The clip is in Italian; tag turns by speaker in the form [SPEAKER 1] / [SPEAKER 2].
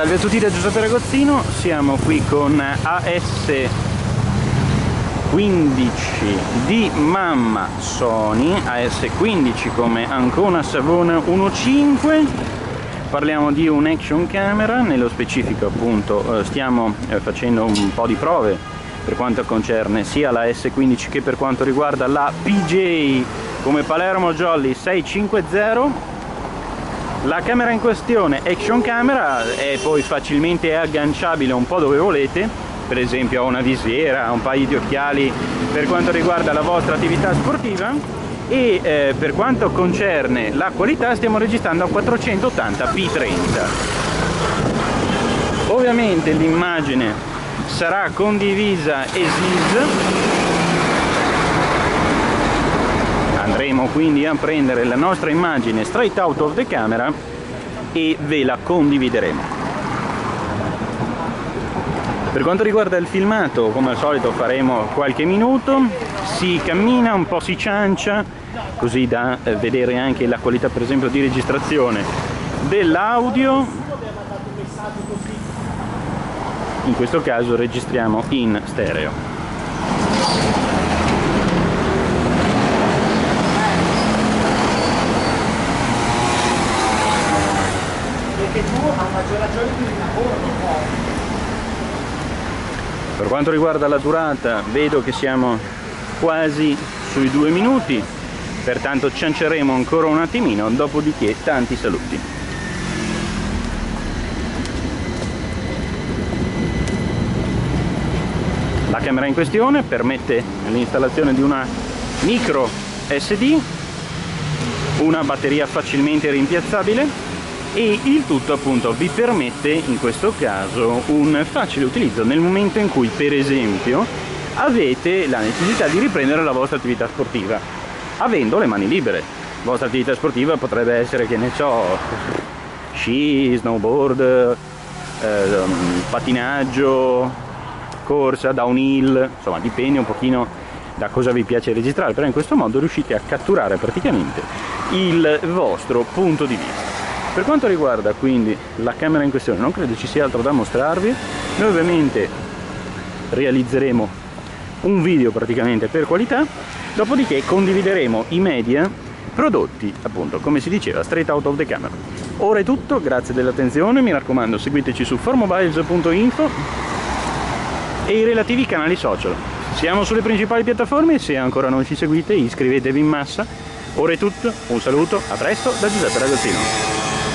[SPEAKER 1] Salve a tutti da Giuseppe Ragozzino, siamo qui con AS15 di mamma Sony, AS15 come Ancona Savona 1.5 parliamo di un action camera, nello specifico appunto eh, stiamo eh, facendo un po' di prove per quanto concerne sia la S15 che per quanto riguarda la PJ come Palermo Jolly 650 la camera in questione action camera è poi facilmente agganciabile un po' dove volete. Per esempio a una visiera, a un paio di occhiali per quanto riguarda la vostra attività sportiva. E eh, per quanto concerne la qualità stiamo registrando a 480p30 ovviamente l'immagine sarà condivisa ESIS andremo quindi a prendere la nostra immagine straight out of the camera e ve la condivideremo. Per quanto riguarda il filmato come al solito faremo qualche minuto. Si cammina un po' si ciancia così da eh, vedere anche la qualità per esempio di registrazione dell'audio. In questo caso registriamo in stereo Per quanto riguarda la durata vedo che siamo quasi sui due minuti, pertanto cianceremo ancora un attimino, dopodiché tanti saluti. La camera in questione permette l'installazione di una micro SD, una batteria facilmente rimpiazzabile e il tutto appunto vi permette in questo caso un facile utilizzo nel momento in cui per esempio avete la necessità di riprendere la vostra attività sportiva avendo le mani libere. La vostra attività sportiva potrebbe essere che ne so sci, snowboard eh, pattinaggio corsa, downhill insomma dipende un pochino da cosa vi piace registrare però in questo modo riuscite a catturare praticamente il vostro punto di vista per quanto riguarda quindi la camera in questione non credo ci sia altro da mostrarvi. Noi ovviamente realizzeremo un video praticamente per qualità. Dopodiché condivideremo i media prodotti appunto come si diceva straight out of the camera. Ora è tutto grazie dell'attenzione. Mi raccomando seguiteci su formobiles.info e i relativi canali social. Siamo sulle principali piattaforme. Se ancora non ci seguite iscrivetevi in massa ora è tutto un saluto a presto da Giuseppe Ragazzino